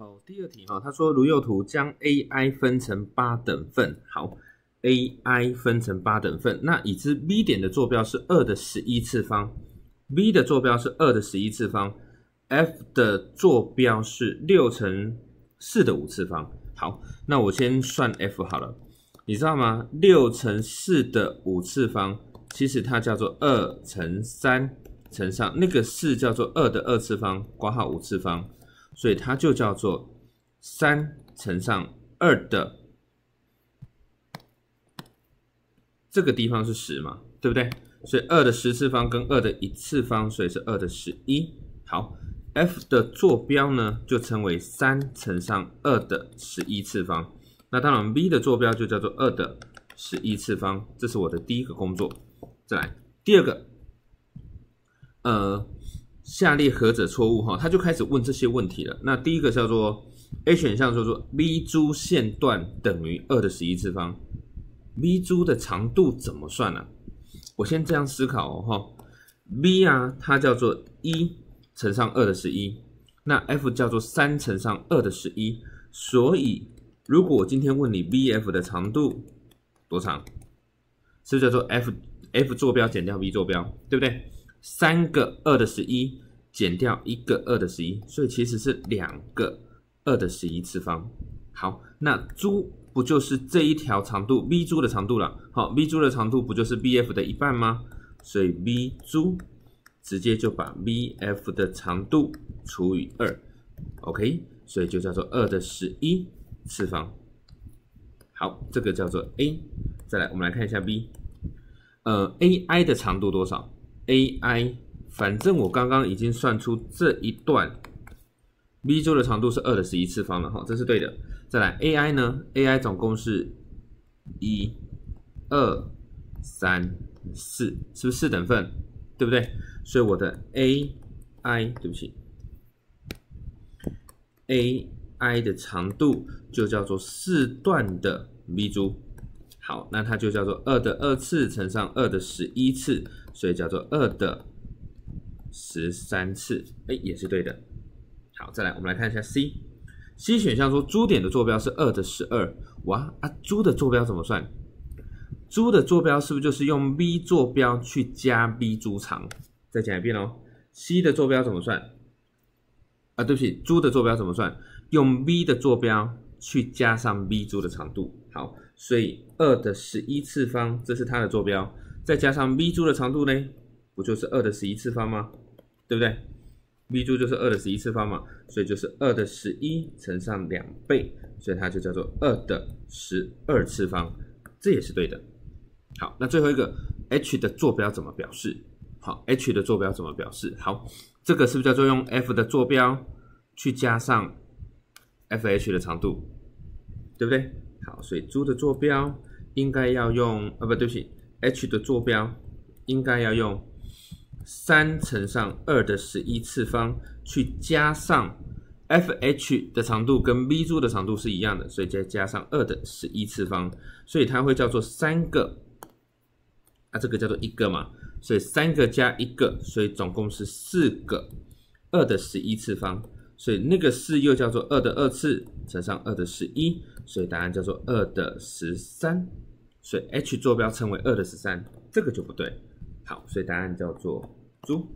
好，第二题哈，他说如右图将 AI 分成八等份，好，AI 分成八等份，那已知 B 点的坐标是二的十一次方，B 的坐标是二的十一次方，F 的坐标是六乘四的五次方。好，那我先算 F 好了，你知道吗？六乘四的五次方，其实它叫做二乘三乘上那个四叫做二的二次方，括号五次方。所以它就叫做三乘上二的这个地方是十嘛，对不对？所以二的十次方跟二的一次方，所以是二的十一。好，F 的坐标呢就称为三乘上二的十一次方。那当然，V 的坐标就叫做二的十一次方。这是我的第一个工作。再来第二个，呃。下列何者错误？哈，他就开始问这些问题了。那第一个叫做 A 选项，叫做 B 珠线段等于二的十一次方。B 珠的长度怎么算呢？我先这样思考哦，哈，B 啊，它叫做一乘上二的十一，那 F 叫做三乘上二的十一。所以，如果我今天问你 BF 的长度多长，是不是叫做 F F 坐标减掉 B 坐标，对不对？三个二的十一减掉一个二的十一，所以其实是两个二的十一次方。好，那珠不就是这一条长度 b 珠的长度了？好，b 珠的长度不就是 bf 的一半吗？所以 b 珠直接就把 bf 的长度除以二，OK，所以就叫做二的十一次方。好，这个叫做 A。再来，我们来看一下 B，呃，AI 的长度多少？AI，反正我刚刚已经算出这一段 B 柱的长度是二的十一次方了哈，这是对的。再来 AI 呢？AI 总共是一、二、三、四，是不是四等份？对不对？所以我的 AI，对不起，AI 的长度就叫做四段的 V 柱。好，那它就叫做二的二次乘上二的十一次，所以叫做二的十三次，哎，也是对的。好，再来我们来看一下 C，C 选项说猪点的坐标是二的十二，哇啊，猪的坐标怎么算？猪的坐标是不是就是用 V 坐标去加 B 猪长？再讲一遍哦，C 的坐标怎么算？啊，对不起，猪的坐标怎么算？用 V 的坐标去加上 V 猪的长度。好。所以二的十一次方，这是它的坐标，再加上 v 柱的长度呢，不就是二的十一次方吗？对不对？v 柱就是二的十一次方嘛，所以就是二的十一乘上两倍，所以它就叫做二的十二次方，这也是对的。好，那最后一个 h 的坐标怎么表示？好，h 的坐标怎么表示？好，这个是不是叫做用 f 的坐标去加上 fh 的长度，对不对？好，所以珠的坐标应该要用啊，不对不起，h 的坐标应该要用三乘上二的十一次方去加上 fh 的长度跟 v 珠的长度是一样的，所以再加上二的十一次方，所以它会叫做三个啊，这个叫做一个嘛，所以三个加一个，所以总共是四个二的十一次方。所以那个四又叫做二的二次乘上二的十一，所以答案叫做二的十三。所以 h 坐标称为二的十三，这个就不对。好，所以答案叫做猪。